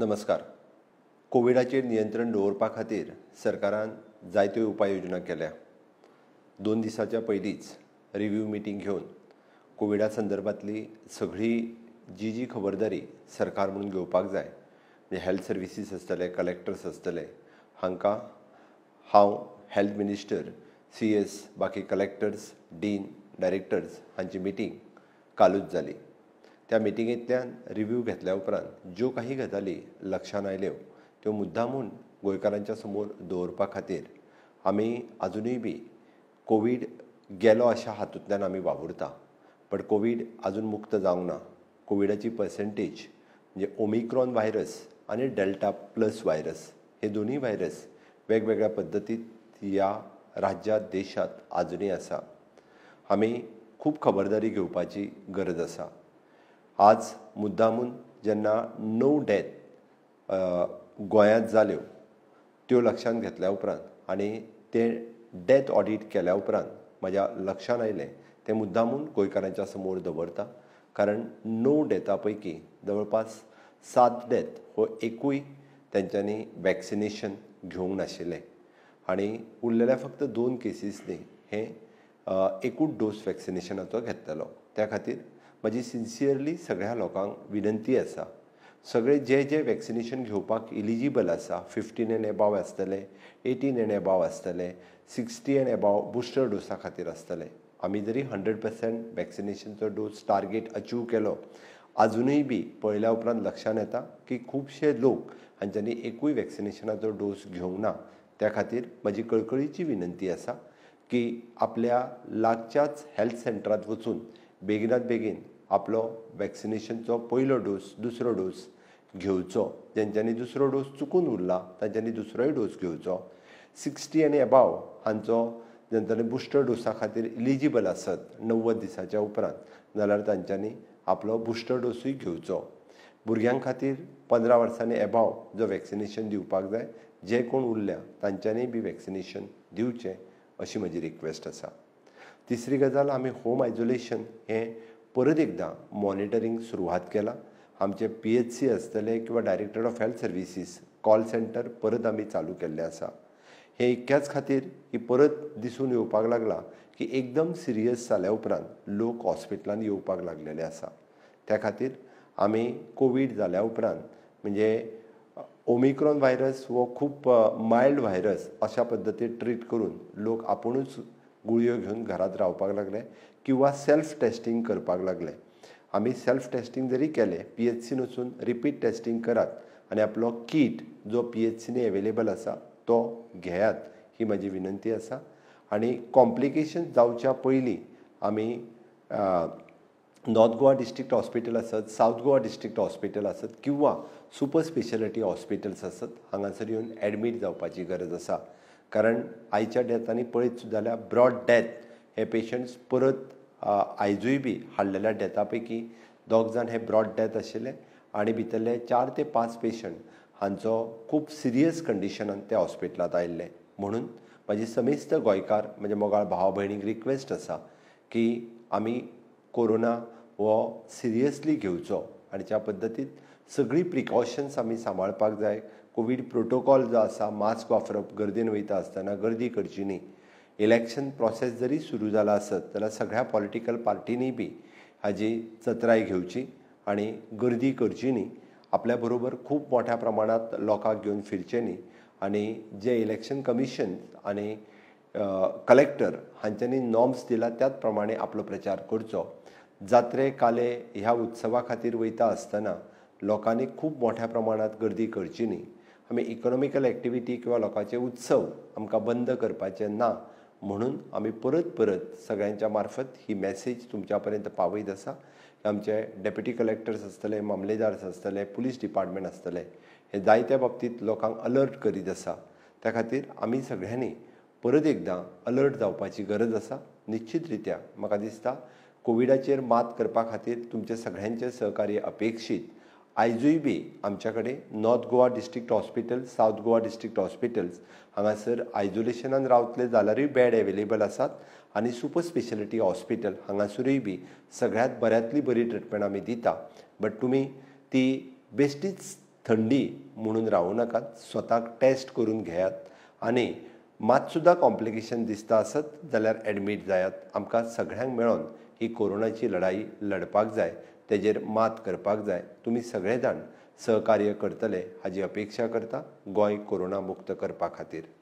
नमस्कार. कोविडाचेर नियंत्रण दवरपा खातीर सरकारान जायत्यो उपाय योजना केल्या. दोन दिसाच्या पयलींच रिव्ह्यू मिटींग घेवन कोविडा संदर्भातली सगळी जी जी खबरदारी सरकार म्हणून घेवपाक जाय. म्हणजे हेल्थ सर्विसीस आसतले कलेक्टर्स आसतले हांकां हांव हेल्थ मिनिस्टर सी एस बाकी कलेक्टर्स डीन डायरेक्टर्स हांची मिटींग कालूच जाली. त्या मिटिंगेंतल्यान रिव्ह्यू घेतल्या उपरांत ज्यो काही गजाली लक्षांत आयल्यो त्यो मुद्दामून गोंयकारांच्या समोर दवरपा खातीर आमी आजुनूय बी कोवीड गेलो अशा हातूंतल्यान आमी वावुरता. बट कोवीड आजून मुक्त जावंक ना. कोविडाची पर्सेंटेज म्हणजे ओमिक्रॉन व्हायरस आनी डेल्टा प्लस व्हायरस हे दोनूय व्हायरस वेगवेगळ्या पद्दतीत ह्या राज्यांत देशांत आजुनूय आसा आमी खूब खबरदारी घेवपाची गरज आसा आज मुद्दामून जेन्ना णव डेथ गोंयांत जाल्यो त्यो लक्षांत घेतल्या उपरांत आनी ते डेथ ऑडीट केल्या उपरांत म्हज्या लक्षांत आयलें तें मुद्दामून गोंयकारांच्या समोर दवरता. कारण णव डेथा पैकी जवळपास सात डेथ हो एकूय तेंच्यांनी वॅक्सिनेशन घेवंक नाशिल्लें. आनी उरलेल्या फक्त दोन केसीसनी हे एकूच डोस वॅक्सिनेशनाचो घेतलेलो. त्या खातीर म्हजी सिन्सियरली सगळ्या लोकांक विनंती आसा. सगळे जे जे वॅक्सिनेशन घेवपाक इलिजिबल आसा फिफ्टीन एन एबाव आसतले एटीन एन एबाव आसतले sixty and above booster dose खातीर आसतले. आमी जरी हंड्रेड पर्सेंट वॅक्सिनेशनचो डोस टार्गेट अचीव केलो आजुनूय बी पळयल्या उपरांत लक्षांत येता की खुबशे लोक हांच्यांनी एकूय वॅक्सिनेशनाचो डोस घेवंक ना. त्या खातीर म्हजी कळकळीची विनंती आसा की आपल्या लागच्याच हेल्थ सेंटरांत वचून बेगिनात बेगीन आपलो वॅक्सिनेशनचो पयलो डोस दुसरो डोस घेवचो. जेंच्यांनी दुसरो डोस चुकून उरला तांच्यांनी दुसरोय डोस घेवचो. सिक्स्टी आनी एबाव हांचो जेंच्यांनी बुस्टर डोसा खातीर इलिजिबल आसत णव्वद दिसाच्या उपरांत. जाल्यार तांच्यांनी आपलो बुस्टर डोसूय घेवचो. भुरग्यां खातीर पंदरा वर्सांनी एबाव जो वॅक्सिनेशन दिवपाक जाय जे कोण उरल्या तांच्यांनी बी वॅक्सिनेशन दिवचें अशी म्हजी रिक्वेस्ट आसा. तिसरी गजाल आमी होम आयसोलेशन हें परत एकदां मॉनिटरींग सुरवात केला. आमचे पी एच सी आसतले किंवा director of health services call centre परत आमी चालू केल्लें आसा हे इतक्याच खातीर ही परत दिसून येवपाक लागला की एकदम सिरियस जाल्या उपरांत लोक हॉस्पिटलांत येवपाक लागलेले आसा त्या खातीर आमी कोवीड जाल्या उपरांत म्हणजे ओमिक्रॉन व्हायरस हो खूब मायल्ड व्हायरस अशा पद्दतीन ट्रीट करून लोक आपुणूच गुळयो घेवन घरांत रावपाक लागले किंवा सेल्फ टेस्टिंग करपाक लागले. आमी सेल्फ टेस्टिंग जरी केलें पी एच सीन वचून रिपीट टेस्टिंग करात आनी आपलो किट जो पी एच सीने एवेलेबल आसा तो घेयात ही म्हजी विनंती आसा आनी कॉम्प्लिकेशन जावच्या पयलीं आमी नॉर्थ गोवा डिस्ट्रिक्ट हॉस्पिटल आसत सावथ गोवा डिस्ट्रिक्ट हॉस्पिटल आसत किंवा सुपर स्पेशलिटी हॉस्पिटल्स आसत हांगासर येवन एडमीट जावपाची गरज आसा कारण आयच्या डेथांनी पळयत जाल्यार ब्रॉड डेथ हे पेशंट्स परत आयजूय बी हाडलेल्या डेथा पैकी दोग जाण हे ब्रॉड डेथ आशिल्ले आनी भितरले चार ते पांच पेशंट हांचो खूब सिरियस कंडिशनान ते हॉस्पिटलांत आयिल्ले. म्हणून म्हाजी समेस्त गोंयकार म्हणजे मोगाळ भाव भयणीक रिक्वेस्ट आसा की आमी कोरोना हो सिरियसली घेवचो. आनी ज्या पद्दतीन सगळीं प्रिकॉशन्स आमी सांबाळपाक जाय. कोवीड प्रोटोकॉल जो आसा मास्क वापरप गर्देन वयता आसतना गर्दी करची न्ही. इलेक्शन प्रोसेस जरी सुरू जाला आसत जाल्यार सगळ्या पॉलिटिकल पार्टींनी बी हाजी जत्राय घेवची आनी गर्दी करची न्ही. आपल्या बरोबर खूब मोठ्या प्रमाणांत लोकांक घेवन फिरचे न्ही. आनी जे इलेक्शन कमिशन आनी कलेक्टर हांच्यांनी नॉर्म्स दिला त्याच प्रमाणे आपलो प्रचार करचो. जात्रे काले ह्या उत्सवा खातीर वयता आसतना लोकांनी खूब मोठ्या प्रमाणांत गर्दी करची न्ही. आमी इकॉनॉमिकल एक्टिविटी किंवा लोकांचे उत्सव आमकां बंद करपाचे ना म्हणून आमी परत परत सगळ्यांच्या मार्फत ही मॅसेज तुमच्या पर्यंत पावयत आसा. आमचे डेप्युटी कलेक्टर्स आसतले मामलेदार्स आसतले पुलीस डिपार्टमेंट आसतले हे जायत्या बाबतींत लोकांक अलर्ट करीत आसा. त्या खातीर आमी सगळ्यांनी परत एकदां अलर्ट जावपाची गरज आसा. निश्चित रित्या म्हाका दिसता कोविडाचेर मात करपा खातीर तुमचे सगळ्यांचे सहकार्य अपेक्षीत आयजूय बी आमच्या कडेन north Goa district hospital south Goa district hospitals हांगासर आयजोलेशनान रावतले जाल्यारूय बॅड एवेलेबल आसात आनी सुपर स्पेशलिटी हॉस्पिटल हांगासरूय बी सगळ्यांत बऱ्यांतली बरी ट्रिटमेंट आमी दिता. बट तुमी ती बेश्टीच थंडी म्हणून रावूं नाकात स्वताक टेस्ट करून घेयात आनी मात सुद्दां कॉम्प्लिकेशन दिसता आसत जाल्यार एडमीट जायात. आमकां सगळ्यांक मेळोन ही कोरोनाची लढाई लडपाक जाय तेजेर मात करपाक जाय. तुमी सगळे जाण सहकार्य करतले हाची अपेक्षा करता गोंय कोरोना मुक्त करपा खातीर.